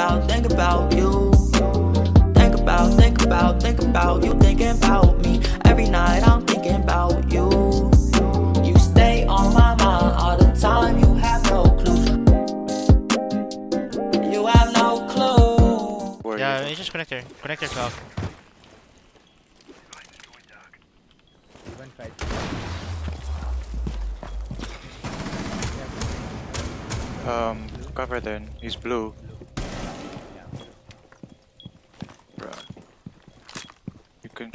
about, think about you. Think about, think about, think about you. Thinking about me every night. I'm thinking about you. You stay on my mind all the time. You have no clue. You have no clue. Where Yeah, you? it's just connector. Connector 12. One fight. Um, cover then. He's blue.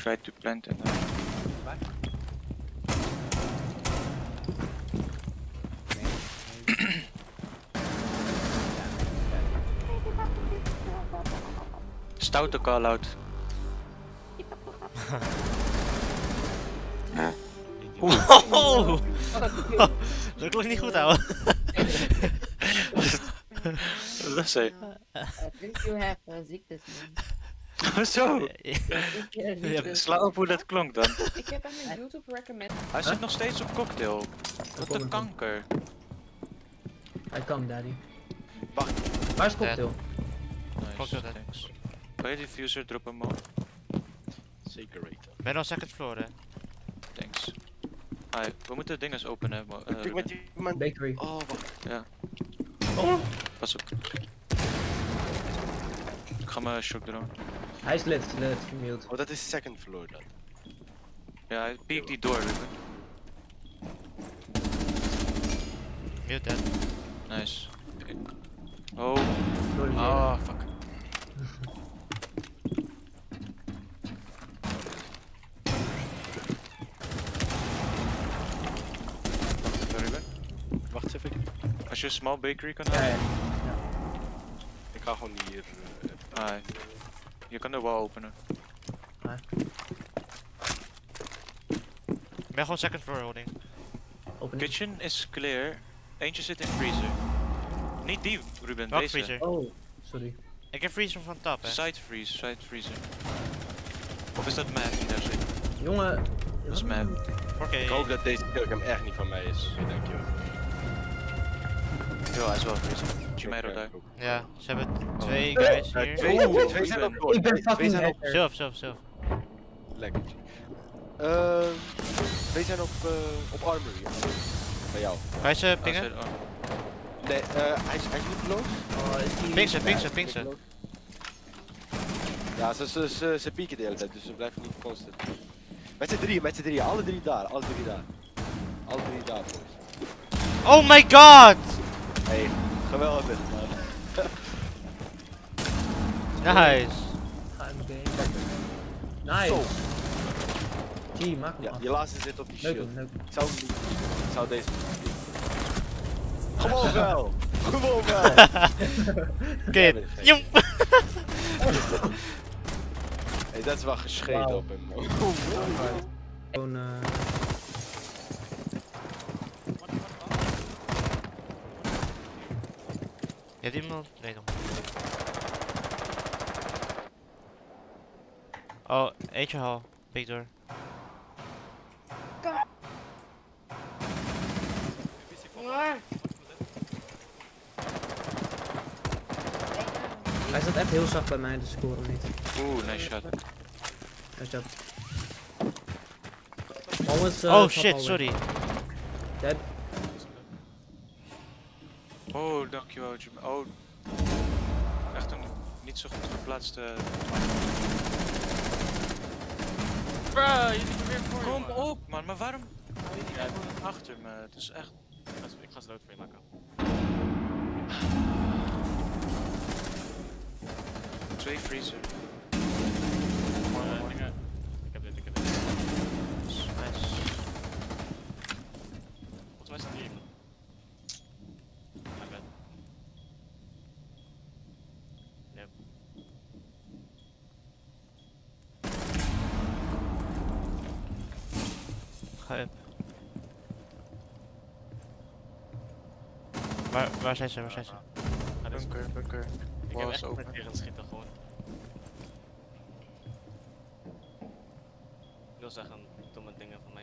Try to plant in there. Back. Stoute call out. Oh! Dat klonk niet goed, ouwe. Wat is? I think you have uh, ziektes, man. Zo! Ik heb Ja, ziektes. Sla op hoe dat klonk dan. Ik heb hem een YouTube recommend. Hij zit nog steeds op cocktail. Wat een kanker. I come, daddy. Wacht. Waar is cocktail? Nice, Cocktail thanks. Kan je diffuser droppen, mo? Zeker weten. Ben on second floor, hè. Thanks. Hi, we moeten dingen eens openen. eh, Ik met iemand. Bakery. Oh, wacht. Pas op. Ik ga mijn shock drone. Hij is lid, lid, mute. Oh, dat is second floor dan. Ja, hij peekt die door, Ruben. Mute dead. Nice. Oh, ah, fuck. Wacht even, Ruben. Wacht eens even. Als je een small bakery kan Ja, halen. ja. Ik ga gewoon hier. eh, Ah, je kan de wall openen. Ik ben gewoon second floor holding. Open. Kitchen is clear. Eentje zit in freezer. Niet die, Ruben, deze. freezer? Oh, sorry. Ik heb freezer van top, hè. Side freeze, side freezer. Of is dat Matt die daar zit? Jongen. Dat is. Oké. ik hoop dat deze kill hem echt niet van mij is. Dankjewel. Ja, hij is wel freezer. Eh, daar. Ja, ze hebben twee guys Ja, hier. twee, twee zijn op door. Ik ben fucking zijn. Zelf, zelf, zelf. Lekker. Ehm, twee zijn op, eh, op armory. Bij jou. Kan je ze pingen? oh. Nee, eh, hij is, hij niet loos. Oh, is die... Ping ze, ping ze, Ja, ping ze. Ja, ze, ze, ze, ze pieken de hele tijd, dus ze blijven niet constant. Met z'n drieën, met z'n drieën. Alle drie daar, alle drie daar. Alle drie daar, boys. Oh my god! Hey, geweldig, man. Nice. Hem game. Nice. Zo. G, maak hem Ja, je laatste zit op die Leuk shield. leuk hem. Ik zou hem niet. Ik zou deze. Gewoon wel! Gewoon wel! Kid. Jong. Hey, dat is wel geschreven Wauw. op hem. man. Gewoon, eh... Je hebt iemand? Nee, nog. Oh, eentje hal. Big door. Ah. Hij staat echt heel zacht bij mij, dus ik hoor hem niet. Oeh, nice shot. Hij staat... Almost, uh, Oh top shit, hallway. sorry. Dead. Oh, dankjewel, Jim. Oh. Echt een niet zo goed geplaatste. Bro, je liep er weer voor. Kom op, man, maar waarom? Ja, achter me. Het is echt. Ik ga ze dood voor je maken. Twee freezer. Ik heb dit, ik heb dit. Nice. Volgens mij staat hier iemand. I bet. Yep. Ga up. Waar, waar zijn ze? Waar zijn ze? Bunker, bunker. Ik Wall heb echt open. met tegen schieten gewoon. Ik wil zeggen, domme dingen van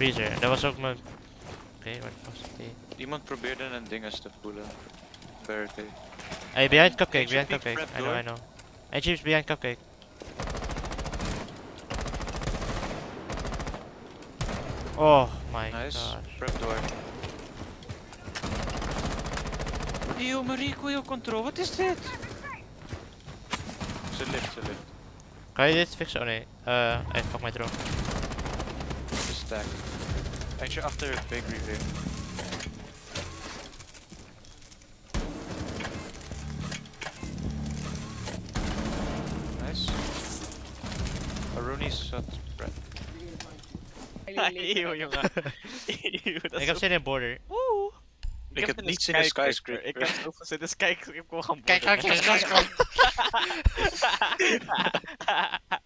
Freezer. Dat was ook mijn... Oké, waar was die? Iemand probeerde een dinges te voelen. Barricade. Hey, behind cupcake, behind cupcake. I know, I know. Hey, Chiefs, behind cupcake. Oh my Nice. gosh. Trap door. Eeuw, Marie, Wheel Control, wat is dit? Ze ligt, ze ligt. Kan je dit fixen? Oh nee. Eh, hey, fuck my drone. Ze stack. Eentje achter het bakery weer. Nice. Aruni zat bread. Eeuw, jongen. Eeuw, dat Ik ik heb zin in border. Oeh. Ik heb niets in de skyscraper. Ik heb zoveel zin in skyscraper. Ik heb gewoon gaan Kijk, border. kijk, kijk, kijk,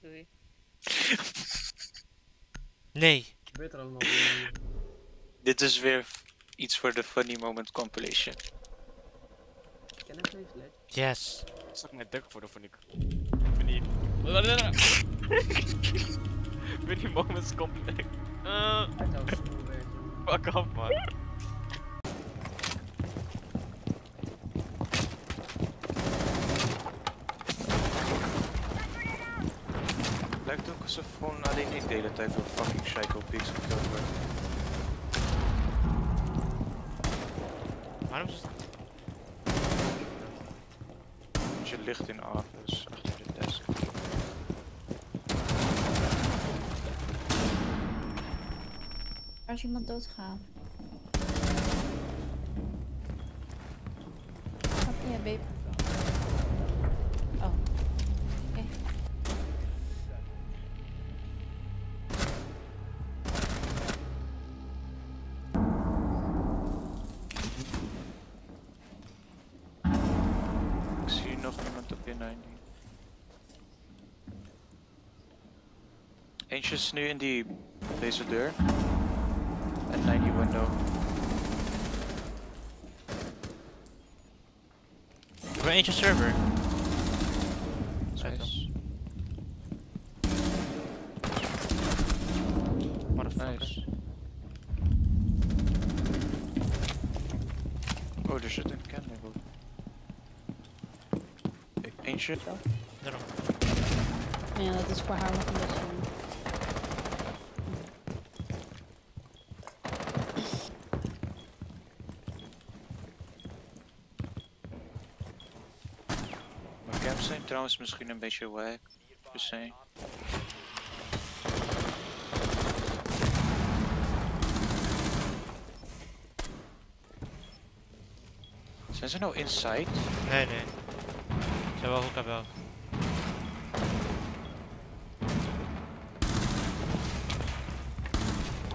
Doei. Nee. Allemaal? Dit is weer iets voor de funny moment compilation. Ken ik even Sledge? Yes. Zag mijn duck voor de vond ik. Funny. Funny moments complex. Uh, fuck off man. Lijkt ook alsof gewoon alleen ik de hele tijd door fucking Psycho Pigs gekillt word. Waarom is het? Als je ligt in office achter de desk. Is iemand doodgegaan? Snap je, babe? Nog niemand op je 90. Eentje is nu in die deze deur. En 90 window. Ik ben eentje server. Nice. Motherfucker. Nice. Oh, er zit een camera Eentje. Daarom. Ja, dat is voor haar nog een beetje... Mijn camps zijn trouwens misschien een beetje wack. Dus zijn. Zijn ze nou inside? Nee, nee. Wel.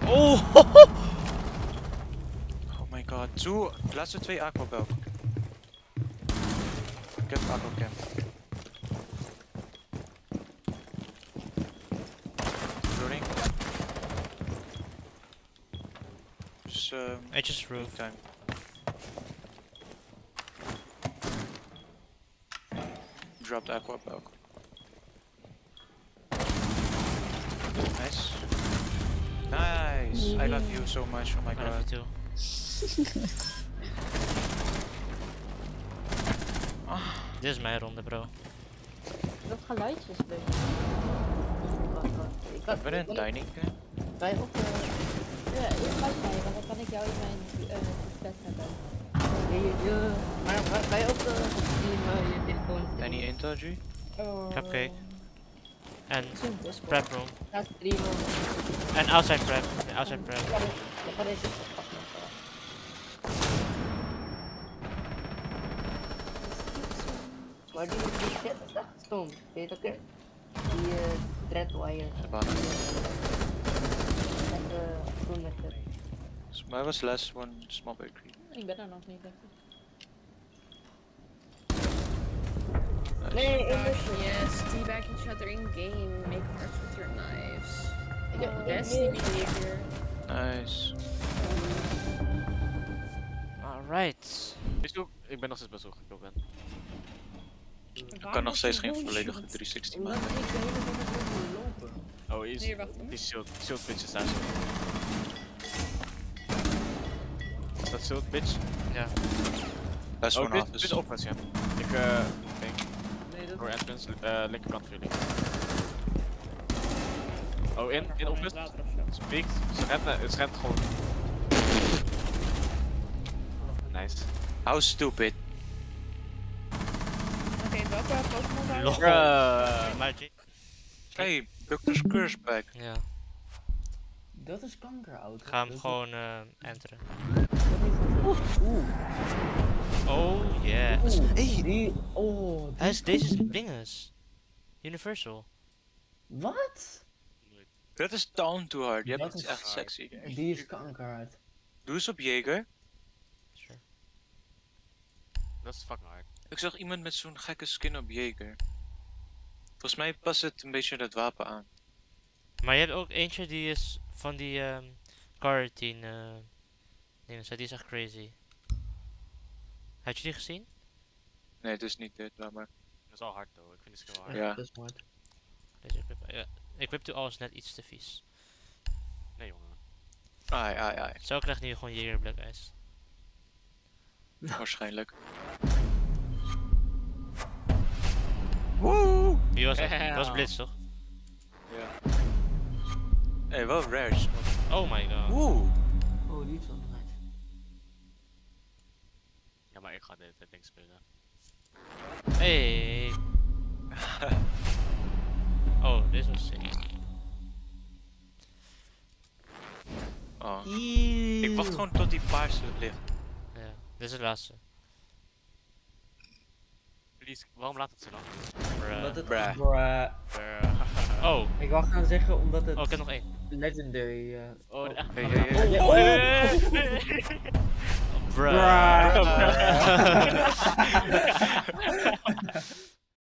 Oh! Oh my god, two, laatste twee aquabelk. Ik heb aquacam. Running. Dus ehm, Eentje is roof. time. Dropped aquabelk. Nice. Nice. I love you so much. Oh my I love god. you too. Dit is mijn ronde, bro. Dat babe. Wacht, wacht. Ik Ik ben ik een dining. Bij op de... Ja, eerst luister mij, want dan kan ik jou in mijn eh bed hebben. Ja, ja, ja. Maar wa- bij op de stream eh, je telefoon. Any intel G? Oh. Cupcake. En Zoom Discord. prep room. Ja, streamen. En outside prep. Outside prep. Ja, dat- dat gaat deze pakken. Maar die, die shit is echt stom. Weet je ook, hè? Die uh, threadwire. Sabana. Met de groen met de... So my was last one small bakery. Ik ben er nog niet, denk ik. Nice. Nee, in de yes, teabag each other in game. Make hearts with your knives. Ik heb Nasty nee, behavior. Nice. Alright. Ik ben nog steeds best wel gekild ben. Ik kan nog steeds geen volledige 360 Omdat maken. ik. Oh, is, Hier, wacht die shield, shield bitch is daar zo. Dat shield bitch? Ja. Best Oh, wel dit, hard. dit Dus is offense, ja. Ik, eh, denk, Nee, dat door entrance, eh, linkerkant voor jullie. Oh, in, in zo. Speakt. Ze rent, ze rent gewoon. Nice. How stupid. Oké, welke Pokémon? Bruh. Maar Jake- Hey, Doctor's Curse back. Ja. Dat is kankerauto. Ga hem Dat is- gewoon eh enteren. dat is niet- Oeh. Oh yeah. Oeh. Hey, Die. Oh. die hij is deze dinges. Universal. Wat? Dat is down too hard. Je hebt is echt hard. sexy. Die is kankerhard. Doe eens op Jager. Sure. Dat is fucking hard. Ik zag iemand met zo'n gekke skin op Jager. Volgens mij past het een beetje dat wapen aan. Maar je hebt ook eentje die is van die ehm Carotine eh dingen. Die is echt crazy. Had je die gezien? Nee, het is niet dit, laat maar. Dat is wel hard though. Ik vind die skill hard. Ja. Dat is hard. Deze equip. Ja, equip to alles net iets te vies. Nee jongen. Ai, ai, ai. Zo krijgt nu gewoon Jaeger Black Ice. Waarschijnlijk. Wie was dat? Dat was. Blitz toch? Ja. Hey, wel rares. Oh my god. Oeh. Oh, die is maar ik ga dit, dit ding spelen. Hey. oh, dit was sick. Oh. Ik wacht gewoon tot die paarse ligt. Ja, dit is het laatste. Please, waarom laat het zo lang? Bruh. Omdat het. Bruh. Bruh. Bruh. Oh, Ik wou gaan zeggen omdat het oh, ik heb nog één. legendary. eh, Oh, oh. echt? Hey, hey, hey. Oh, Oh, Bruh. Bruh.